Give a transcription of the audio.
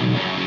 Bye.